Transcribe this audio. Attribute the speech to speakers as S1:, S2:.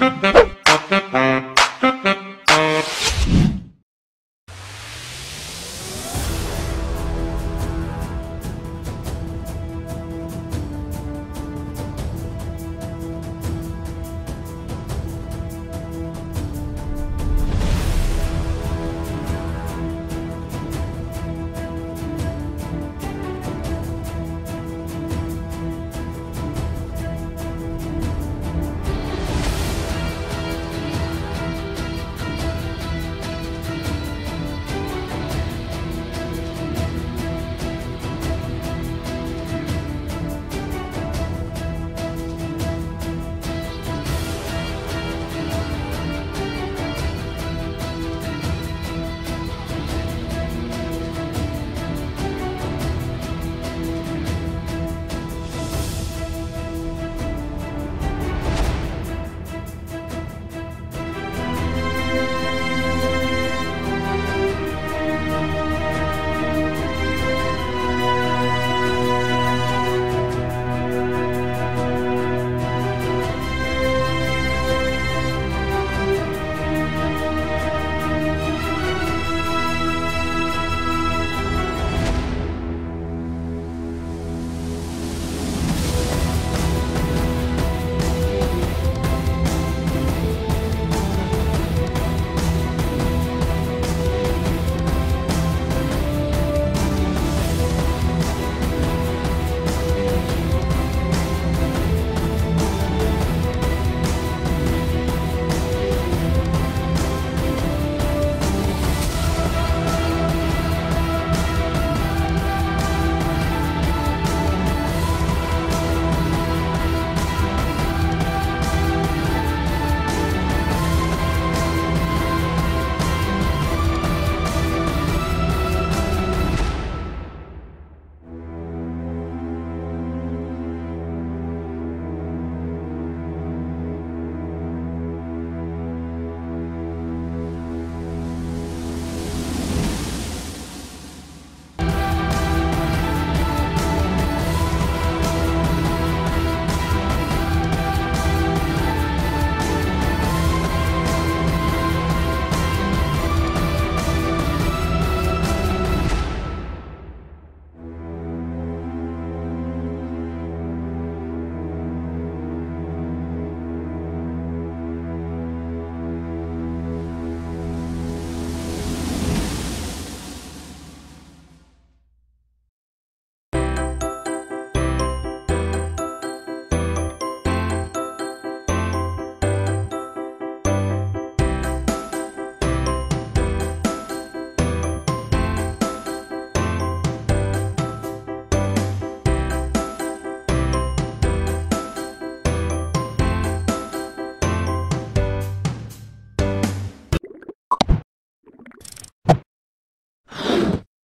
S1: Bye.